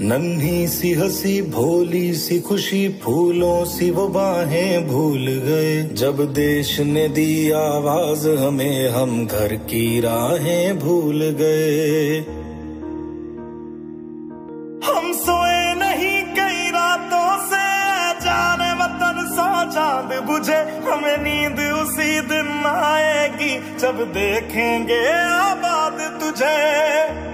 नन्ही सी हँसी, भोली सी खुशी, फूलों सी वो बाहें भूल गए। जब देश ने दी आवाज़, हमें हम घर की राहें भूल गए। हम सोए नहीं कई रातों से, जाने वतन सा चाँद बुझे। हमें नींद उसी दिन आएगी, जब देखेंगे आबाद तुझे।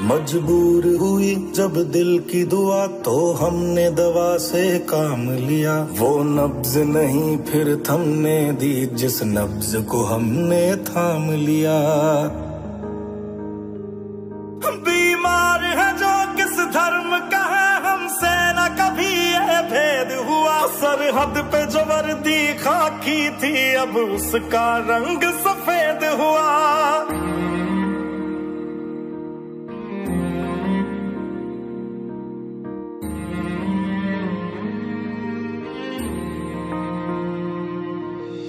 मजबूर हुई जब दिल की दुआ तो हमने दवा से काम लिया। वो नब्ज नहीं, फिर थमने दी, जिस नब्ज को हमने थाम लिया। बीमार है जो किस धर्म का है, हमसे न कभी ये भेद हुआ। सरहद पे जो वर्दी खाकी थी, अब उसका रंग सफ़ेद हुआ।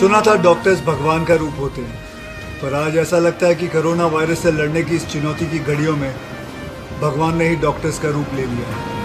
सुना था डॉक्टर्स भगवान का रूप होते हैं, पर आज ऐसा लगता है कि कोरोना वायरस से लड़ने की इस चुनौती की घड़ियों में भगवान ने ही डॉक्टर्स का रूप ले लिया है।